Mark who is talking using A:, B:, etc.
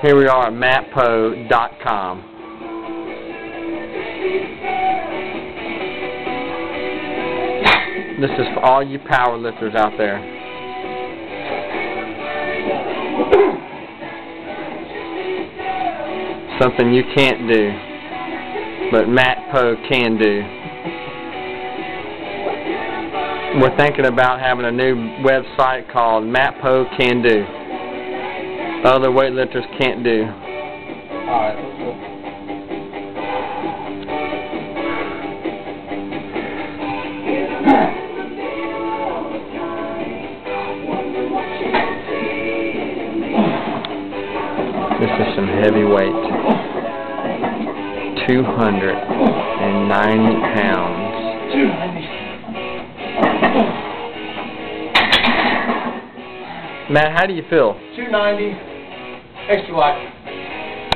A: Here we are at mattpoe.com. This is for all you power lifters out there. Something you can't do, but Matt Poe can do. We're thinking about having a new website called Matt Poe Can Do. Oh, Other weightlifters can't do.
B: Alright, let's go.
A: This is some heavy weight. 290 pounds. Matt, how do you feel?
B: Two ninety. Extra light.